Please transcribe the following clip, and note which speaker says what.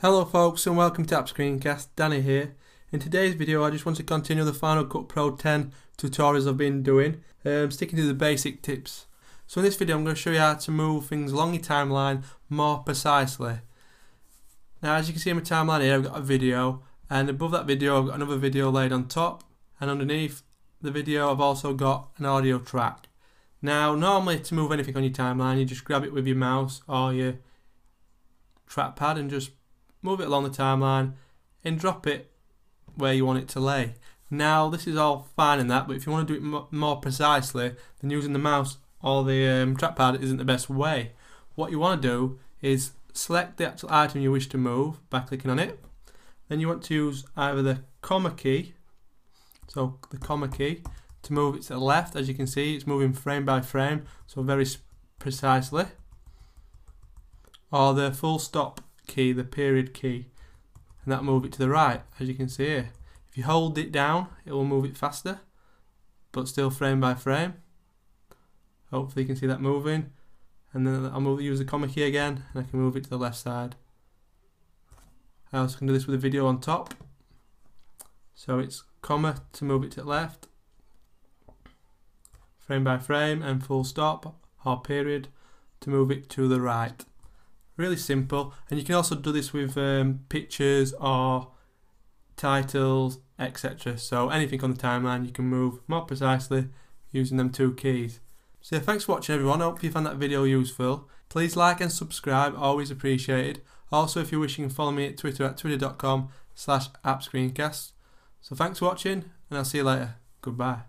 Speaker 1: Hello folks and welcome to App Screencast, Danny here. In today's video I just want to continue the Final Cut Pro 10 tutorials I've been doing, um, sticking to the basic tips. So in this video I'm going to show you how to move things along your timeline more precisely. Now as you can see in my timeline here I've got a video and above that video I've got another video laid on top and underneath the video I've also got an audio track. Now normally to move anything on your timeline you just grab it with your mouse or your trackpad and just move it along the timeline and drop it where you want it to lay. Now this is all fine in that, but if you want to do it more precisely, then using the mouse or the um, trackpad isn't the best way. What you want to do is select the actual item you wish to move by clicking on it. Then you want to use either the comma key, so the comma key, to move it to the left. As you can see, it's moving frame by frame, so very precisely. Or the full stop key, the period key, and that'll move it to the right, as you can see here. If you hold it down, it will move it faster, but still frame by frame. Hopefully you can see that moving. And then I'll move, use the comma key again, and I can move it to the left side. I also can do this with a video on top. So it's comma to move it to the left, frame by frame, and full stop or period to move it to the right. Really simple, and you can also do this with um, pictures or titles, etc. So anything on the timeline you can move more precisely using them two keys. So thanks for watching everyone, I hope you found that video useful. Please like and subscribe, always appreciated. Also if you're wishing follow me at Twitter at twitter.com slash appscreencast. So thanks for watching and I'll see you later. Goodbye.